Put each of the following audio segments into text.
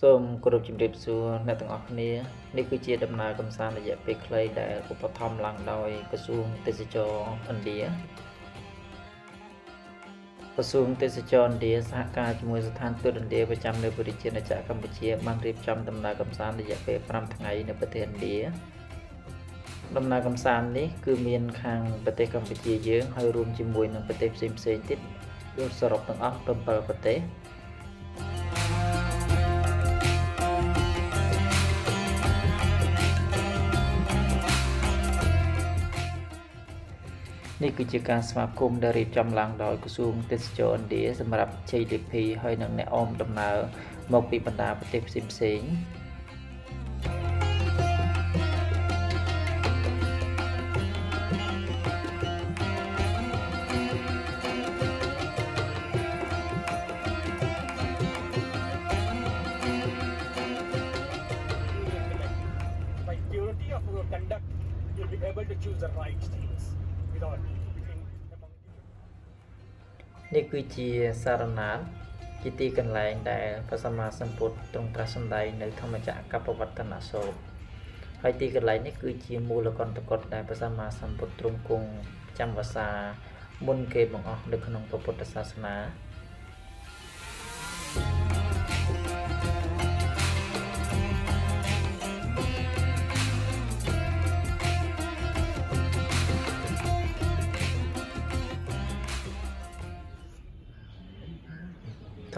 សូមគោរពជំរាបសួរអ្នកទាំងអស់គ្នានេះគឺជាដំណើរកំសាន្តរយៈពេលខ្លីដែលឧបត្ថម្ភឡើងដោយក្រសួងទេសចរឥណ្ឌាក្រសួងទេសចរឥណ្ឌាសហការជាមួយស្ថានទូតឥណ្ឌាប្រចាំនៅប្រជាជាតិកម្ពុជាបានរៀបចំដំណើរកំសាន្តរយៈពេល5ថ្ងៃនៅប្រទេសឥណ្ឌាដំណើរកំសាន្តនេះគឺមានខាងប្រទេសកម្ពុជាយើងហើយរួមជាមួយនឹងប្រទេសផ្សេងៗទៀតសរុបទាំងអស់7ប្រទេស នេះគឺជាការស្វាគមន៍ដែលរៀបចំឡើងដោយក្រសួងទេសចរឥណ្ឌាសម្រាប់ជ័យលាភីហើយនិងអ្នកអមដំណើរមកពីបណ្ដាប្រទេសផ្សេងៗ នេះគឺជាសារណាតជាទីកន្លែងដែលព្រះសម្មាសម្ពុទ្ធទ្រង់ត្រាស់សម្ដែងនៅធម្មចក្រកបវត្តនសូត្រហើយទីកន្លែងនេះគឺជាមូលកន្តកតដែលព្រះសម្មាសម្ពុទ្ធទ្រង់គង់ចាំវសាមុនគេបង្អស់នៅក្នុងពុទ្ធសាសនា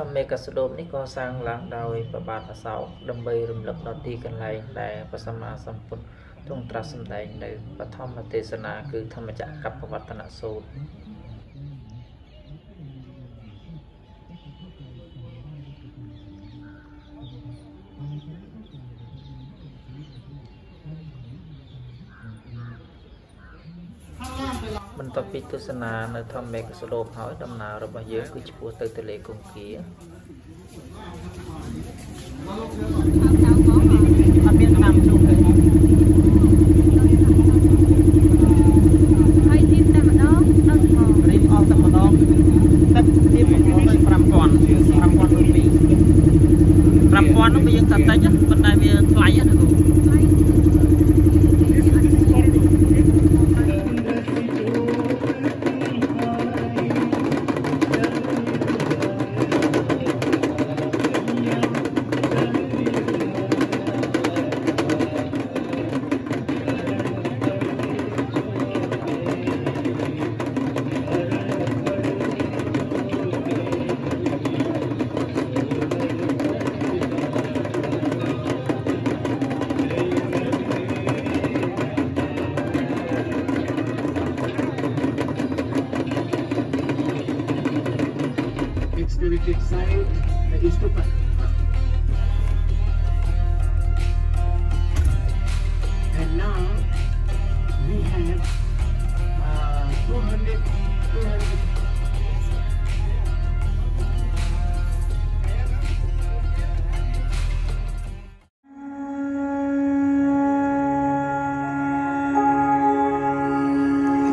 ធម្មេកស្ដូបនេះក៏សាងឡើងដោយប្របាទអសោកដើម្បីរំលឹកដល់ទីកន្លែងដែលព្រះសម្មាសម្ពុទ្ធទ្រង់ត្រាស់សម្ដែងនៅបឋមទេសនាគឺធម្មចក្រកបវត្តនសូត្រ បន្ទាប់ពីទស្សនានៅធម្មមេកសឡូបហើយដំណើររបស់យើងគឺឆ្ពោះទៅទន្លេគង្គាអត់មានតាមជុំទេហើយទីតែម្ដងដល់មករៀបអស់តែម្ដងទឹកទៀតមកទៅ5000 5000រូពី5000នោះវាយើងថាតិចប៉ុន្តែវាថ្លៃណាគ្រូ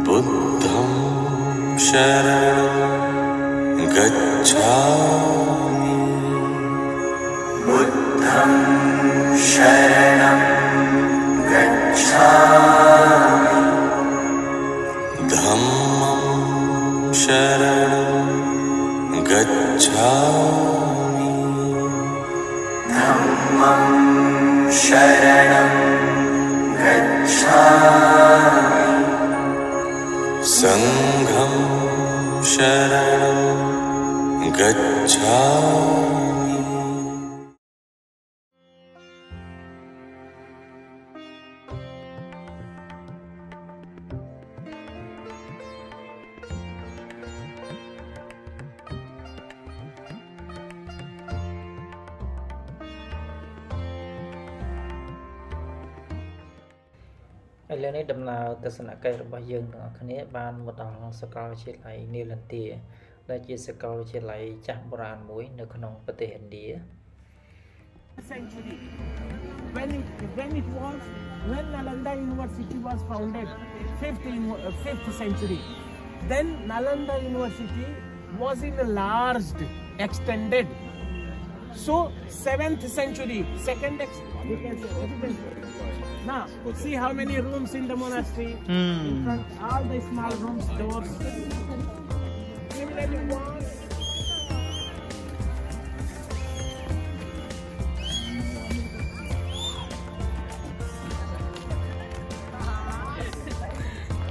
बुद्धं शरणं गच्छामि। बुद्धं शरणं गच्छामि। धम्मं शरणं गच्छामि। धम्मं शरणं गच्छामि सङ्घं शरणं गच्छामि ឥឡូវនេះដំណើរទស្សនកិច្ចរបស់យើងទាំងអស់គ្នាបានមកដល់សាកលវិទ្យាល័យនីលន្ទាដែលជាសាកលវិទ្យាល័យចាស់បុរាណមួយ នៅក្នុងប្រទេសឥណ្ឌា century when it, when it was when Nalanda University was founded, 5th, in, uh, 5th century, then Nalanda University was enlarged, extended. So, 7th century, second, ex- we can say, evidence. Now, see how many rooms in the monastery. Hmm. In front, all the small rooms, doors. Similarly, walls.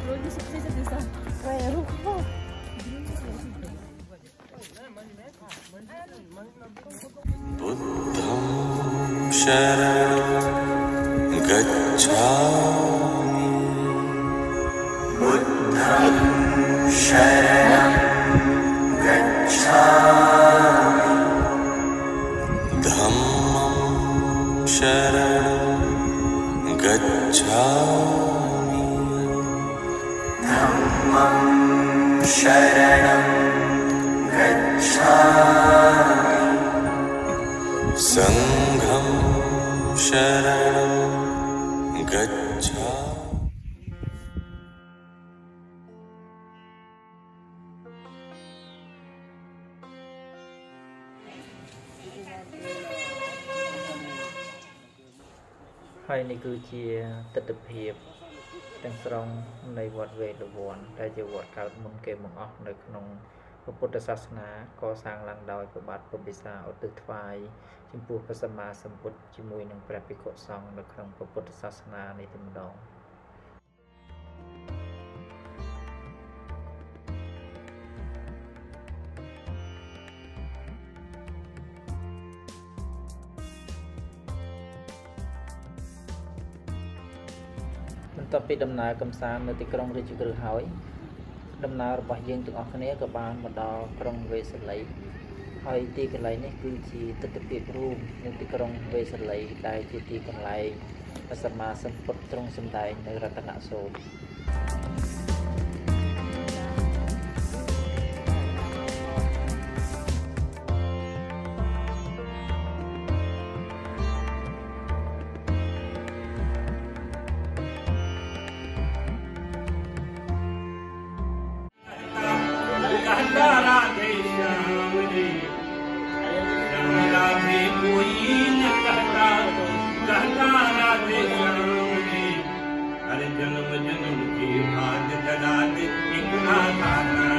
Lagi sukses शरणं गच्छामि। सङ्घं शरणं गच्छामि ហើយនេះគឺជាទស្សនភាពទាំងស្រុងនៃវត្តវេលវ័នដែលជាវត្តកើតមុនគេបង្អស់នៅក្នុង ព្រះពុទ្ធសាសនាកសាងឡើងដោយព្រះបាទពុទ្ធិសាឧទ្ទិសថ្វាយចំពោះព្រះសម្មាសម្ពុទ្ធជាមួយនឹងព្រះភិក្ខុសង្ឃនៅក្នុងព្រះពុទ្ធសាសនានេះតែម្ដងបន្ទាប់ពីដំណើរកំសាន្តនៅទីក្រុងរាជក្រឹសហើយ ដំណើររបស់យើងទាំងអស់គ្នាក៏បានមកដល់ក្រុងវេសាលីហើយទីកន្លែងនេះគឺជាទស្សនវិជ្ជារួមនៅទីក្រុងវេសាលីដែលជាទីកន្លែងព្រះសម្មាសម្ពុទ្ធទ្រង់សម្ដែងនៅរតនសូត្រ राधे श्याम रे श्याम राधे कोई न कहता कहता राधे श्याम रे हर जन्म जन्म के भाग दे एक नाथा